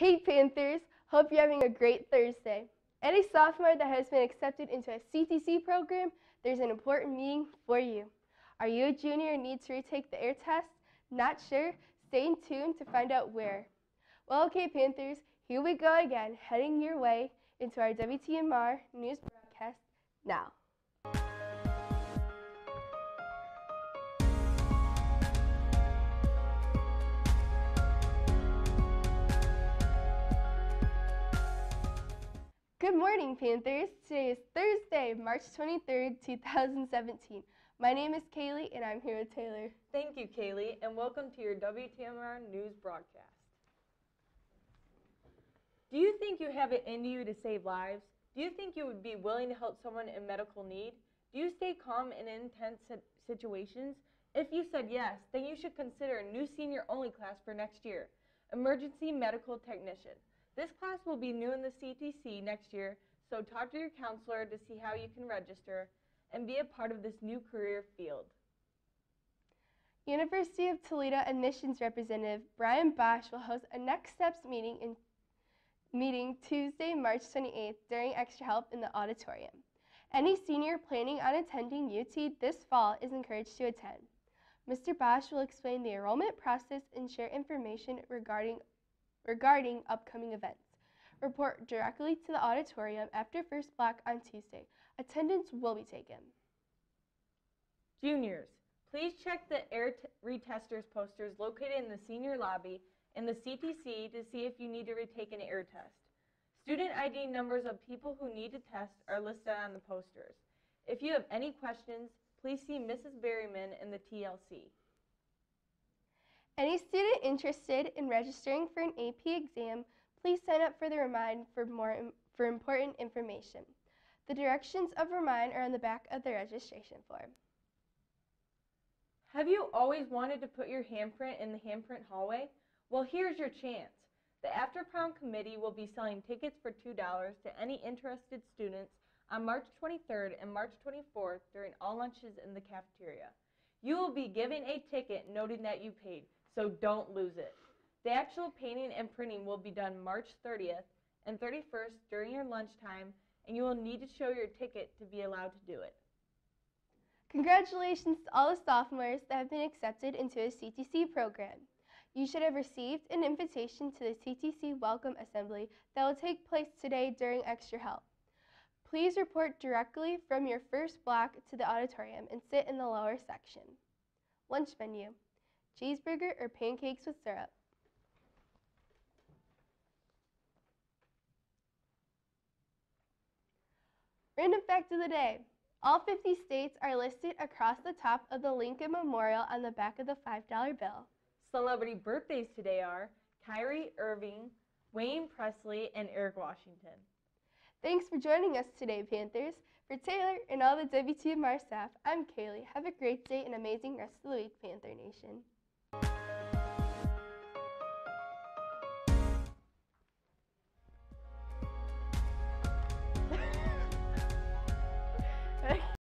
Hey Panthers! Hope you're having a great Thursday. Any sophomore that has been accepted into a CTC program, there's an important meeting for you. Are you a junior and need to retake the air test? Not sure? Stay tuned to find out where. Well, okay, Panthers, here we go again, heading your way into our WTMR news broadcast now. Good morning, Panthers. Today is Thursday, March 23rd, 2017. My name is Kaylee, and I'm here with Taylor. Thank you, Kaylee, and welcome to your WTMR news broadcast. Do you think you have it in you to save lives? Do you think you would be willing to help someone in medical need? Do you stay calm in intense situations? If you said yes, then you should consider a new senior only class for next year Emergency Medical Technician. This class will be new in the CTC next year, so talk to your counselor to see how you can register and be a part of this new career field. University of Toledo admissions representative Brian Bosch will host a Next Steps meeting in meeting Tuesday, March 28th during Extra Help in the auditorium. Any senior planning on attending UT this fall is encouraged to attend. Mr. Bosch will explain the enrollment process and share information regarding regarding upcoming events. Report directly to the auditorium after first block on Tuesday. Attendance will be taken. Juniors, please check the air retesters posters located in the senior lobby and the CTC to see if you need to retake an air test. Student ID numbers of people who need to test are listed on the posters. If you have any questions, please see Mrs. Berryman in the TLC. Any student interested in registering for an AP exam, please sign up for the Remind for more for important information. The directions of Remind are on the back of the registration form. Have you always wanted to put your handprint in the handprint hallway? Well, here's your chance. The After Prom Committee will be selling tickets for $2 to any interested students on March 23rd and March 24th during all lunches in the cafeteria. You will be given a ticket noting that you paid so don't lose it. The actual painting and printing will be done March 30th and 31st during your lunchtime, and you will need to show your ticket to be allowed to do it. Congratulations to all the sophomores that have been accepted into a CTC program. You should have received an invitation to the CTC Welcome Assembly that will take place today during Extra Help. Please report directly from your first block to the auditorium and sit in the lower section. Lunch menu cheeseburger or pancakes with syrup. Random fact of the day. All 50 states are listed across the top of the Lincoln Memorial on the back of the $5 bill. Celebrity birthdays today are Kyrie Irving, Wayne Presley, and Eric Washington. Thanks for joining us today, Panthers. For Taylor and all the WTMR staff, I'm Kaylee. Have a great day and amazing rest of the week, Panther Nation.